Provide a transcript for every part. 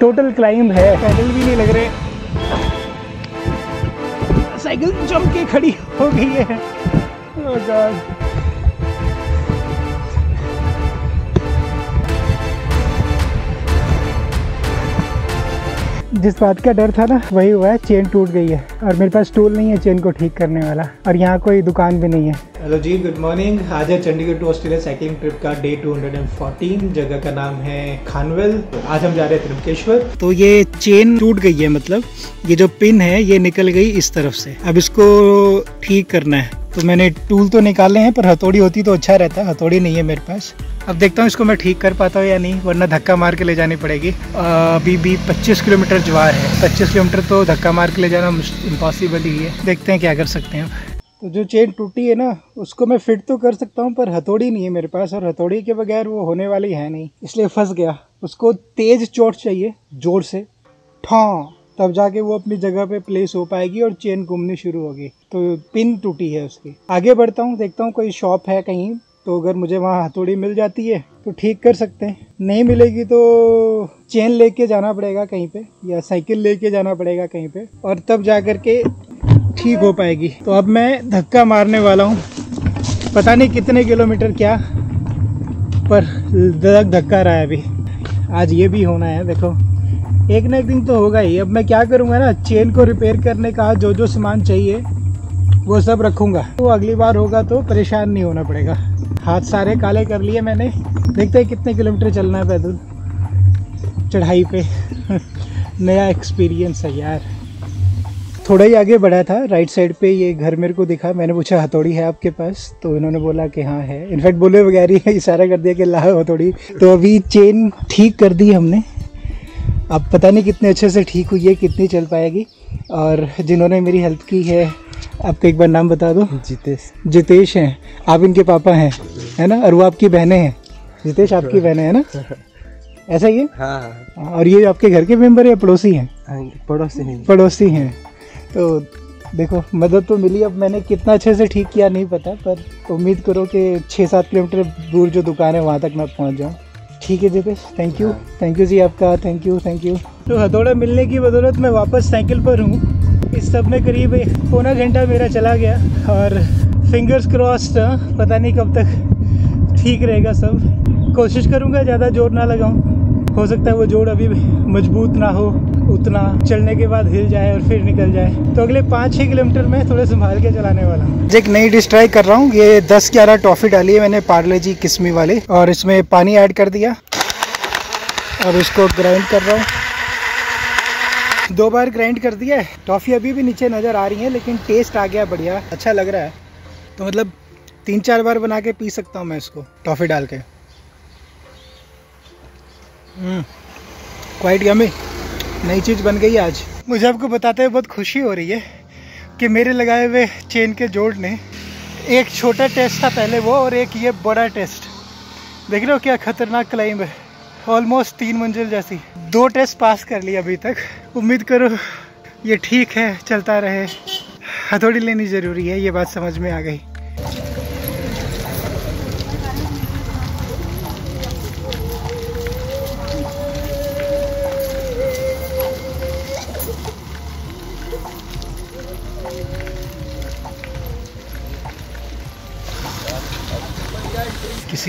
Total climb है। पैदल भी नहीं लग रहे। साइकिल जम के खड़ी हो गई है। Oh God. जिस बात का डर था ना वही हुआ है चेन टूट गई है। और मेरे पास टूल नहीं है चेन को ठीक करने वाला। और यहाँ कोई दुकान भी नहीं है। हेलो जी गुड मॉर्निंग आज है Chandigarh to Australia cycling trip का डे 214 जगह का नाम है खानवेल। आज हम जा रहे हैं त्रिमकेश्वर। तो ये चेन टूट गई है मतलब। ये जो पिन है, ये निकल गई इस तरफ़ से। अब इसको ठीक करना है। तो मैंने टूल तो निकाले हैं, पर हथौड़ी होती तो अच्छा रहता। हथौड़ी नहीं है मेरे पास। अब देखता हूँ इसको मैं ठीक कर पाता हूँ या नहीं, वरना धक्का मार के ले जानी पड़ेगी। अभी भी 25 किलोमीटर जवार है। 25 किलोमीटर तो धक्का मार के ले जाना इम्पॉसिबल ही है। देखते हैं क्या कर सकते हैं तो जो चेन टूटी है ना, उसको मैं फिट तो कर सकता हूँ, पर हथौड़ी नहीं है मेरे पास, और हथौड़ी के बगैर वो होने वाली है नहीं। इसलिए फंस गया। उसको तेज चोट चाहिए, ज़ोर से। ठा! तब जाके वो अपनी जगह पे प्लेस हो पाएगी, और चेन घूमनी शुरू होगी। तो पिन टूटी है उसकी। आगे बढ़ता हूँ, देखता हूँ कोई शॉप है कहीं तो अगर मुझे वहाँ हथौड़ी मिल जाती है तो ठीक कर सकते हैं। नहीं मिलेगी तो चेन लेके जाना पड़ेगा कहीं पे, या साइकिल लेके जाना पड़ेगा कहीं पे। और तब जा कर के ठीक हो पाएगी। तो अब मैं धक्का मारने वाला हूँ। पता नहीं कितने किलोमीटर क्या पर धक्का रहा है अभी। आज ये भी होना है, देखो। एक ना एक दिन तो होगा ही। अब मैं क्या करूँगा ना चेन को रिपेयर करने का जो जो सामान चाहिए, वो सब रखूँगा। तो अगली बार होगा तो परेशान नहीं होना पड़ेगा। हाथ सारे काले कर लिए मैंने। देखते हैं कितने किलोमीटर चलना है पैदल। चढ़ाई पे। नया एक्सपीरियंस है यार। थोड़ा ही आगे बढ़ा था राइट साइड पे ये घर मेरे को दिखा मैंने पूछा हथौड़ी है आपके पास? तो इन्होंने बोला कि हाँ है। इनफैक्ट बोले वगैरह ही इशारा कर दिया कि ला हथौड़ी। तो अभी चेन ठीक कर दी हमने। अब पता नहीं कितने अच्छे से ठीक हुई है कितनी चल पाएगी। और जिन्होंने मेरी हेल्प की है आपको एक बार नाम बता दो। जितेश। जितेश हैं। आप इनके पापा हैं है ना? और वो आपकी बहनें हैं। जितेश आपकी बहनें हैं ना? ऐसा ही है? हाँ, और ये आपके घर के मेंबर या पड़ोसी हैं? हाँ, पड़ोसी हैं पड़ोसी हैं। तो देखो मदद तो मिली। अब मैंने कितना अच्छे से ठीक किया नहीं पता पर उम्मीद करो कि छः सात किलोमीटर दूर जो दुकान है वहाँ तक मैं पहुँच जाऊँ। ठीक है Jitesh thank you thank you ji आपका थैंक यू थैंक यू तो हथौड़ा मिलने की बदौलत मैं वापस साइकिल पर हूँ। इस सब में करीब पौना घंटा मेरा चला गया और फिंगर्स क्रॉस्ड पता नहीं कब तक ठीक रहेगा सब। कोशिश करूँगा ज़्यादा ज़ोर ना लगाऊँ। हो सकता है वो जोड़ अभी मज़बूत ना हो। उतना चलने के बाद हिल जाए और फिर निकल जाए। तो अगले पाँच छः किलोमीटर में थोड़े संभाल के चलाने वाला एक नई डिश ट्राई कर रहा हूँ। ये दस ग्यारह टॉफ़ी डाली है मैंने पार्ले जी किस्मी वाले और इसमें पानी ऐड कर दिया। और इसको ग्राइंड कर रहा हूँ। दो बार ग्राइंड कर दिया है। टॉफ़ी अभी भी नीचे नज़र आ रही है, लेकिन टेस्ट आ गया बढ़िया। अच्छा लग रहा है। तो मतलब तीन चार बार बना के पी सकता हूँ मैं इसको, टॉफ़ी डाल के। क्वाइट यमी नई चीज़ बन गई आज। मुझे आपको बताते हुए बहुत खुशी हो रही है कि मेरे लगाए हुए चेन के जोड़ ने एक छोटा टेस्ट था पहले वो और एक ये बड़ा टेस्ट देख रहे हो क्या खतरनाक क्लाइंब है। ऑलमोस्ट तीन मंजिल जैसी। दो टेस्ट पास कर लिया अभी तक। उम्मीद करो ये ठीक है, चलता रहे। हथौड़ी लेनी ज़रूरी है, ये बात समझ में आ गई।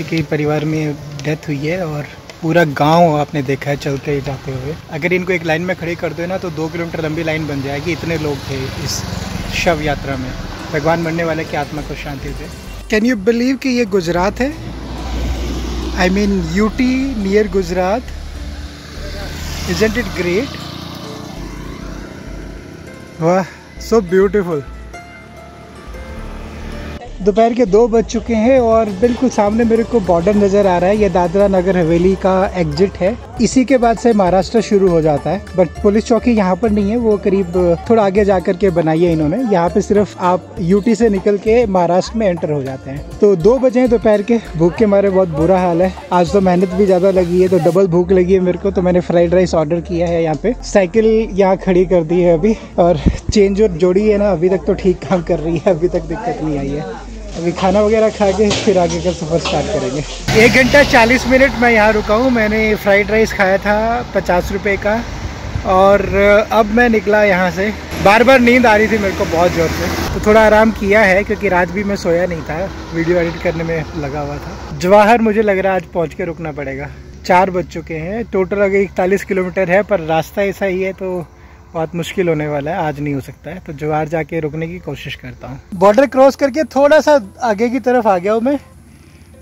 किसी के परिवार में डेथ हुई है और पूरा गाँव आपने देखा है चलते ही जाते हुए। अगर इनको एक लाइन में खड़े कर दो ना तो दो किलोमीटर लंबी लाइन बन जाएगी। इतने लोग थे इस शव यात्रा में। भगवान मरने वाले की आत्मा को शांति दे। कैन यू बिलीव कि ये गुजरात है? I mean UT near Gujarat. Isn't it great वाह सो ब्यूटिफुल दोपहर के दो बज चुके हैं और बिल्कुल सामने मेरे को बॉर्डर नज़र आ रहा है। ये दादरा नगर हवेली का एग्जिट है। इसी के बाद से महाराष्ट्र शुरू हो जाता है बट पुलिस चौकी यहाँ पर नहीं है, वो करीब थोड़ा आगे जा कर के बनाई है इन्होंने। यहाँ पे सिर्फ़ आप यूटी से निकल के महाराष्ट्र में एंटर हो जाते हैं। तो दो बजे दोपहर के, भूख के मारे बहुत बुरा हाल है। आज तो मेहनत भी ज़्यादा लगी है तो डबल भूख लगी है मेरे को तो मैंने फ्राइड राइस ऑर्डर किया है यहाँ पे। साइकिल यहाँ खड़ी कर दी है अभी, और चेंज और जोड़ी है ना, अभी तक तो ठीक काम कर रही है, अभी तक दिक्कत नहीं आई है। अभी खाना वगैरह खा के फिर आगे का सफ़र स्टार्ट करेंगे। एक घंटा चालीस मिनट मैं यहाँ रुका हूँ। मैंने फ्राइड राइस खाया था पचास रुपये का। और अब मैं निकला यहाँ से। बार बार नींद आ रही थी, मेरे को बहुत ज़ोर से। तो थोड़ा आराम किया है, क्योंकि रात भी मैं सोया नहीं था। वीडियो एडिट करने में लगा हुआ था। जवाहर मुझे लग रहा है आज पहुँच के रुकना पड़ेगा। चार बज चुके हैं। टोटल अगर इकतालीस किलोमीटर है, पर रास्ता ऐसा ही है तो बहुत मुश्किल होने वाला है, आज नहीं हो सकता है। तो जवार जाके रुकने की कोशिश करता हूँ। बॉर्डर क्रॉस करके थोड़ा सा आगे की तरफ़ आ गया हूँ मैं।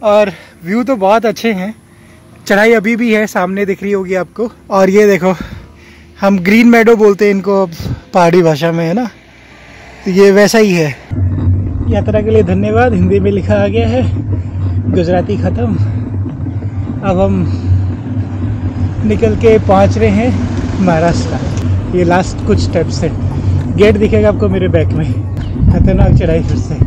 और व्यू तो बहुत अच्छे हैं। चढ़ाई अभी भी है, सामने दिख रही होगी आपको। और ये देखो, हम ग्रीन मेडो बोलते हैं इनको, अब पहाड़ी भाषा में, है ना? तो ये वैसा ही है। यात्रा के लिए धन्यवाद, हिंदी में लिखा आ गया है। गुजराती ख़त्म। अब हम निकल के पहुँच रहे हैं महाराष्ट्र। ये लास्ट कुछ स्टेप्स है। गेट दिखेगा आपको मेरे बैक में। खतरनाक चढ़ाई फिर से।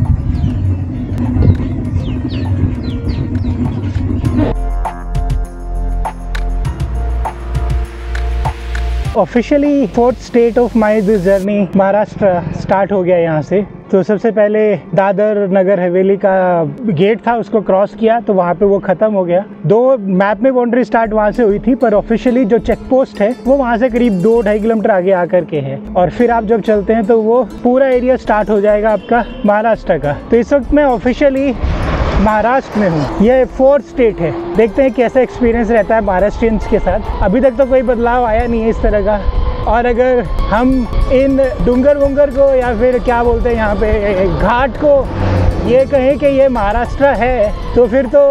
Officially fourth state of my this journey Maharashtra start हो गया यहाँ से। तो सबसे पहले दादर नगर हवेली का गेट था, उसको क्रॉस किया तो वहाँ पे वो खत्म हो गया। दो मैप में बाउंड्री स्टार्ट वहाँ से हुई थी, पर ऑफिशियली जो चेक पोस्ट है, वो वहाँ से करीब दो ढाई किलोमीटर आगे आकर के है। और फिर आप जब चलते हैं तो वो पूरा एरिया स्टार्ट हो जाएगा आपका महाराष्ट्र का। तो इस वक्त मैं ऑफिशियली महाराष्ट्र में हूँ। यह फोर्थ स्टेट है। देखते हैं कैसा एक्सपीरियंस रहता है महाराष्ट्रियंस के साथ। अभी तक तो कोई बदलाव आया नहीं है इस तरह का। और अगर हम इन डूंगर वुंगर को या फिर क्या बोलते हैं यहाँ पे, घाट को, ये कहें कि ये महाराष्ट्र है तो फिर तो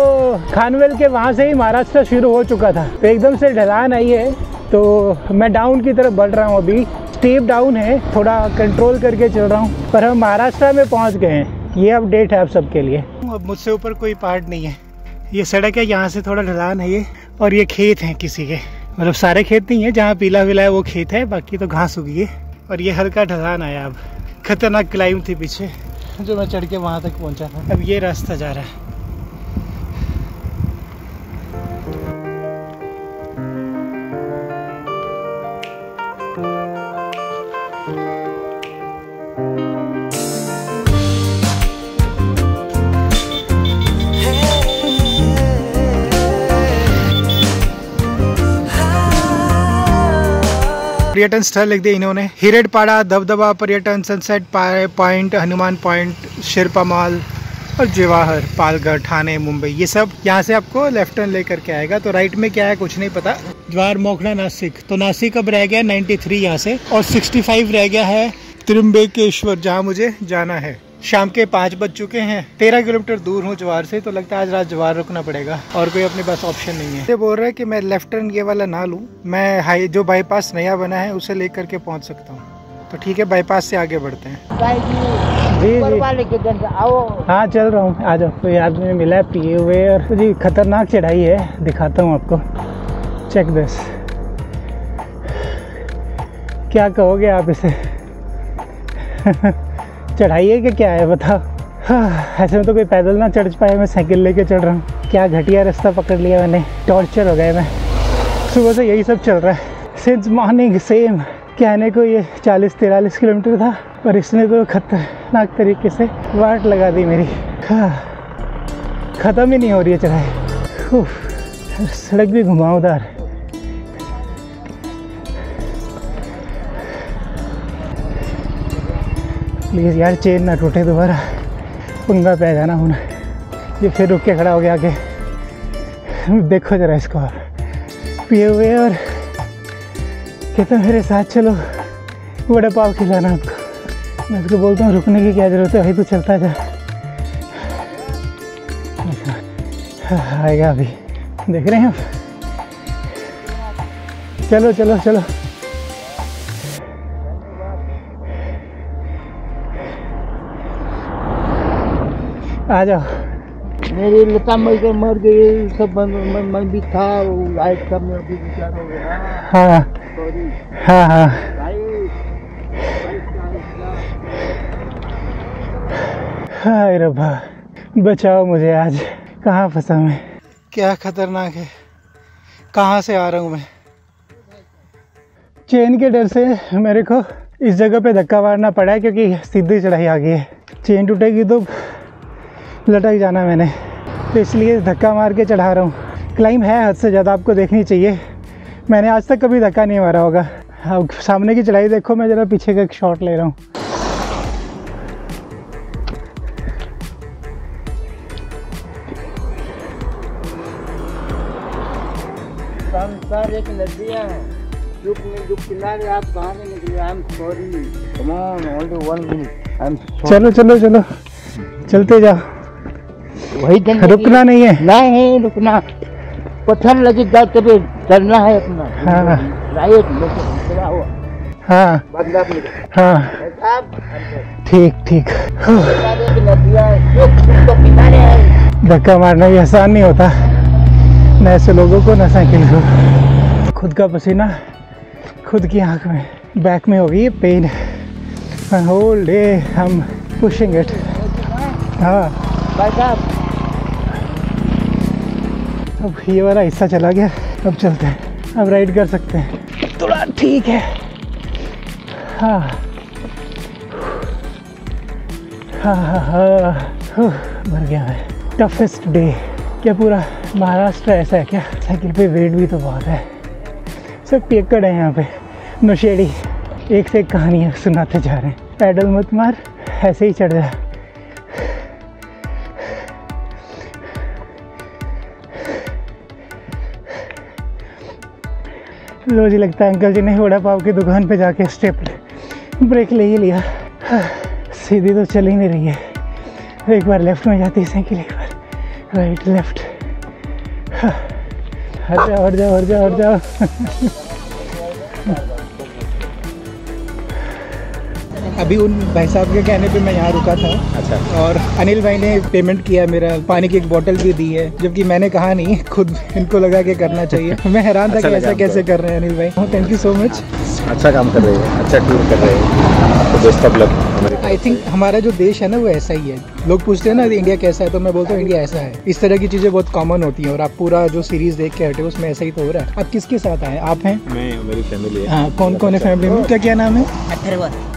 खानवेल के वहाँ से ही महाराष्ट्र शुरू हो चुका था। तो एकदम से ढलान आई है तो मैं डाउन की तरफ़ बढ़ रहा हूँ अभी। स्टेप डाउन है, थोड़ा कंट्रोल करके चल रहा हूँ, पर हम महाराष्ट्र में पहुँच गए हैं। ये अपडेट है आप सबके लिए। अब मुझसे ऊपर कोई पहाड़ नहीं है। ये सड़क है, यहाँ से थोड़ा ढलान है ये, और ये खेत हैं किसी के। मतलब सारे खेत नहीं है, जहाँ पीला विला है वो खेत है, बाकी तो घास उगी है। और ये हल्का ढलान आया अब। खतरनाक क्लाइम थी पीछे, जो मैं चढ़ के वहाँ तक पहुँचा था। अब ये रास्ता जा रहा है। पर्यटन स्थल लिख दिए इन्होंने। हिरेडपाड़ा, दबदबा पर्यटन, sunset point, Hanuman point, Shirpamal और जवाहर पालगढ़ ठाणे, मुंबई। ये सब यहाँ से आपको लेफ़्ट टर्न लेकर के आएगा। तो राइट में क्या है, कुछ नहीं पता। ज्वार मोखड़ा नासिक। तो नासिक अब रह गया 93 यहाँ से और 65 रह गया है त्रिम्बेकेश्वर, जहाँ मुझे जाना है। शाम के पाँच बज चुके हैं। तेरह किलोमीटर दूर हूँ जवार से तो लगता है आज रात जवार रुकना पड़ेगा। और कोई अपने पास ऑप्शन नहीं है। ये बोल रहा है कि मैं लेफ़्ट टर्न ये वाला ना लूँ। मैं हाई जो बाईपास नया बना है उसे लेकर के पहुँच सकता हूँ। तो ठीक है बाईपास से आगे बढ़ते हैं। जी जी। हाँ चल रहा हूँ। आ जाओ। कोई आदमी मिला है पिए हुए। और जी खतरनाक चढ़ाई है। दिखाता हूँ आपको। चेक दिस क्या कहोगे आप इसे? चढ़ाई है कि क्या है बता। हाँ, ऐसे में तो कोई पैदल ना चढ़ पाए मैं साइकिल लेके चढ़ रहा हूँ। क्या घटिया रास्ता पकड़ लिया मैंने। टॉर्चर हो गया मैं। सुबह से यही सब चल रहा है। सिंस मॉर्निंग सेम कहने को ये चालीस तिरालीस किलोमीटर था पर इसने तो खतरनाक तरीके से वाट लगा दी मेरी। हाँ ख़त्म ही नहीं हो रही है चढ़ाई। सड़क भी घुमावदार प्लीज़ यार चेन ना टूटे दोबारा। पंगा पै जाना हूँ ये फिर रुक के खड़ा हो गया आगे। देखो ज़रा इसको। पिए हुए और कहते मेरे साथ चलो। बड़े पाव खिलाना आपको। मैं उसको बोलता हूँ, रुकने की क्या ज़रूरत है? भाई तो चलता जा। आएगा अभी। देख रहे हैं आप? चलो चलो चलो। आ जाओ मेरी लता मर मर गई सब मन, मन, मन भी था लाइट का में अभी विचार हो गया। हाँ। हाँ हाँ। हाय रब्बा बचाओ मुझे आज। कहाँ फंसा मैं? क्या खतरनाक है? कहाँ से आ रहा हूँ मैं? चेन के डर से मेरे को इस जगह पे धक्का मारना पड़ा है क्योंकि सीधी चढ़ाई आ गई है। चेन टूटेगी तो लटक जाना मैंने। तो इसलिए धक्का मार के चढ़ा रहा हूँ। क्लाइम है हद से ज़्यादा आपको देखनी चाहिए। मैंने आज तक कभी धक्का नहीं मारा होगा। अब सामने की चढ़ाई देखो मैं ज़रा पीछे का एक शॉट ले रहा हूँ। संसार एक नदियाँ है। दुख में दुख किनारे आप कहाँ से निकले I am sorry come on only one minute I am चलो चलो चलो। चलते जाओ। वही दिन रुकना नहीं है। नहीं रुकना। पत्थर लगे जा तभी चलना है अपना। हाँ। हाँ। हाँ। ठीक ठीक। धक्का मारना भी आसान नहीं होता। न ऐसे लोगों को न साइकिल को। खुद का पसीना खुद की आँख में बैक में होगी पेन होल डे हम पुशिंग इट हाँ। भाई साहब अब ये वाला हिस्सा चला गया। अब चलते हैं। अब राइड कर सकते हैं। थोड़ा ठीक है। हाँ। हाँ हाँ हाँ। मर गया मैं। टफेस्ट डे क्या पूरा महाराष्ट्र ऐसा है क्या? साइकिल पे वेट भी तो बहुत है। सब पियक्कड़ है यहाँ पे। नशेड़ी। एक से एक कहानियाँ सुनाते जा रहे हैं। पैडल मत मार। ऐसे ही चढ़ जा। रोज जी लगता है अंकल जी ने वड़ा पाव की दुकान पे जाके स्टेप ले ब्रेक ले ही लिया। हाँ, सीधी तो चल ही नहीं रही है। एक बार लेफ़्ट में जाती है साइकिल एक बार। Right left. हाँ, हट जाओ हट जाओ हट जाओ हट जाओ। अभी उन भाई साहब के कहने पे मैं यहाँ रुका था। अच्छा। और अनिल भाई ने पेमेंट किया मेरा। पानी की एक बोतल भी दी है जबकि मैंने कहा नहीं खुद इनको लगा के करना चाहिए। मैं हैरान था अच्छा कि ऐसा कैसे कर रहे हैं अनिल भाई। थैंक यू सो मच अच्छा काम कर रहे हैं अच्छा टूर कर रहे हैं। आपको बेस्ट ऑफ़ लक हमारे आई थिंक हमारा जो देश है ना वो ऐसा ही है। लोग पूछते हैं ना इंडिया कैसा है? तो मैं बोलता हूँ इंडिया ऐसा है। इस तरह की चीज़ें बहुत कॉमन होती हैं और आप पूरा जो सीरीज़ देख के हटे उसमें ऐसा ही तो हो रहा है। आप किसके साथ आए? आप हैं? मैं मेरी फैमिली है। हाँ कौन कौन है फैमिली में? क्या क्या नाम है?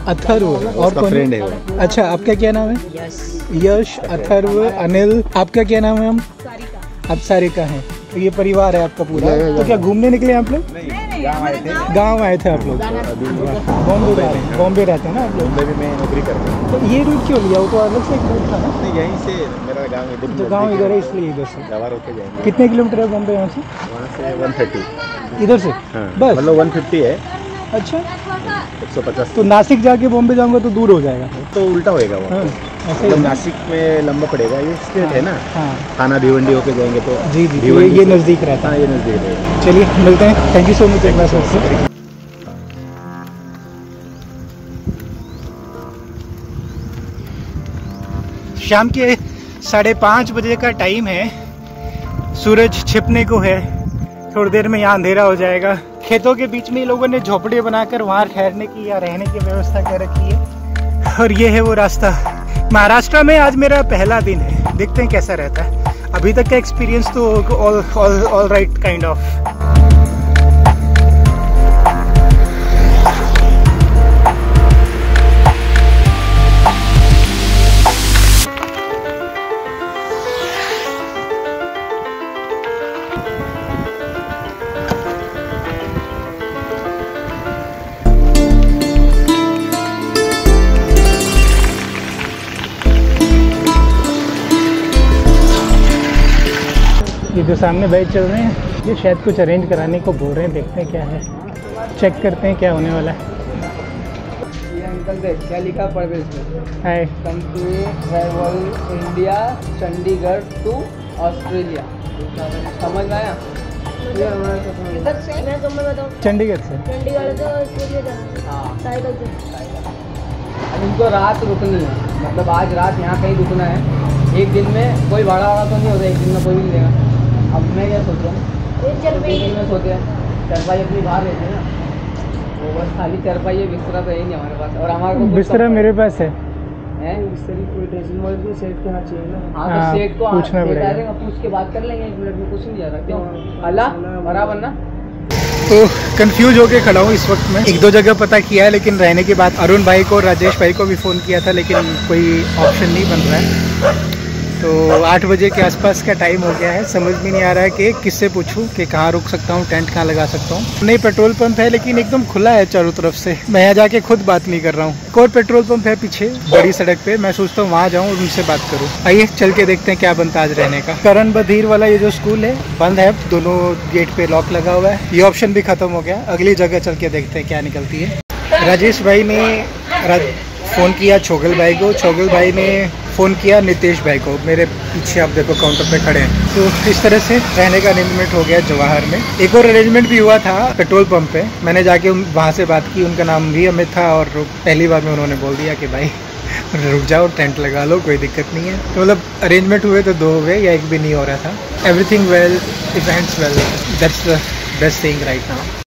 अथर्व। और उसका कौन फ्रेंड है अच्छा आपका क्या नाम है? यश। अथर्व अनिल। आपका क्या नाम है हम? आप सारिका हैं। ये परिवार है आपका पूरा? तो क्या घूमने निकले आप लोग? गाँव आए थे। आप लोग? बॉम्बे जा बॉम्बे रहते हैं। ना आप लोग? मुंबई में मैं नौकरी करता हूँ। तो ये रूट क्यों लिया? वो तो अलग से एक रूट था ना? यहीं से मेरा गाँव इधर तो गाँव इधर है इसलिए इधर से। जाएँगे। कितने किलोमीटर है बॉम्बे यहाँ से? वहाँ से वन थर्टी इधर से? हाँ बस। मतलब वन फिफ्टी है। अच्छा। एक सौ पचास। तो नासिक जाके बॉम्बे जाऊँगा तो दूर हो जाएगा तो उल्टा होएगा वो। हाँ मतलब नासिक में लंबा पड़ेगा। ये स्टेट हाँ, है ना? हाँ। थाना भिवंडी होके जाएँगे तो जी जी ये, ये नज़दीक रहता हाँ। ये नज़दीक है है। चलिए मिलते हैं। थैंक यू सो मच एक बार फिर से। शाम के साढ़े पाँच बजे का टाइम है। सूरज छिपने को है। थोड़ी देर में यहाँ अंधेरा हो जाएगा। खेतों के बीच में लोगों ने झोपड़े बनाकर वहाँ ठहरने की या रहने की व्यवस्था कर रखी है। और ये है वो रास्ता। महाराष्ट्र में आज मेरा पहला दिन है। देखते हैं कैसा रहता है। अभी तक का एक्सपीरियंस तो all all all right kind of ये जो सामने बैच चल रहे हैं ये शायद कुछ अरेंज कराने को बोल रहे हैं देखते हैं क्या है। चेक करते हैं क्या होने वाला है। अंकल क्या लिखा hi travel India Chandigarh to Australia समझ में आया? किधर से? मैं तुम्हें बताऊँ। चंडीगढ़ से। चंडीगढ़ से ऑस्ट्रेलिया जाना हाँ। साइकिल से। अब इनको रात रुकनी है। मतलब आज रात यहाँ कहीं रुकना है। एक दिन में कोई भाड़ा वाड़ा तो नहीं होता एक दिन में कोई भी नहीं देगा अब मैं क्या सोच रहा हूँ? में सोचे हैं चरपाई अपनी बाहर रहती है ना वो बस खाली चरपाई है बिस्तरा तो है नहीं हमारे पास। और हमारे को बिस्तरा मेरे पास है। हैं? कोई ड्रेसिंग वॉल भी सेट के चाहिए ना? हाँ तो सेट को पूछना पड़ेगा। पड़ेगा पूछ के बात कर लेंगे एक मिनट में कुछ नहीं जा रहा। क्यों? अल्लाह बराबर ना? तो कंफ्यूज होके खड़ा हूँ इस वक्त में। एक दो जगह पता किया है लेकिन रहने के बाद अरुण भाई को राजेश भाई को भी फ़ोन किया था लेकिन कोई ऑप्शन नहीं बन रहा है। तो आठ बजे के आसपास का टाइम हो गया है। समझ में नहीं आ रहा है कि किससे पूछूँ कि कहाँ रुक सकता हूँ टेंट कहाँ लगा सकता हूँ। नहीं, पेट्रोल पंप है, लेकिन एकदम खुला है चारों तरफ़ से। मैं यहाँ जाके खुद बात नहीं कर रहा हूँ। एक और पेट्रोल पंप है पीछे, बड़ी सड़क पे। मैं सोचता हूँ वहाँ जाऊँ और उनसे बात करूँ। आइए, चल के देखते हैं क्या बनता आज रहने का। करण बधीर वाला ये जो स्कूल है, बंद है। दोनों गेट पे लॉक लगा हुआ है। ये ऑप्शन भी खत्म हो गया। अगली जगह चल के देखते हैं क्या निकलती है। राजेश भाई ने फ़ोन किया छोगल भाई को। छोगल भाई ने फ़ोन किया नितेश भाई को। मेरे पीछे आप देखो काउंटर पे खड़े हैं। तो इस तरह से रहने का अरेंजमेंट हो गया जवाहर में। एक और अरेंजमेंट भी हुआ था पेट्रोल पंप पे। मैंने जाके वहाँ से बात की। उनका नाम भी अमित था और पहली बार में उन्होंने बोल दिया कि भाई, रुक जाओ टेंट लगा लो, कोई दिक्कत नहीं है। तो मतलब अरेंजमेंट हुए तो दो हो गए, या एक भी नहीं हो रहा था। Everything well events well that's the best thing right now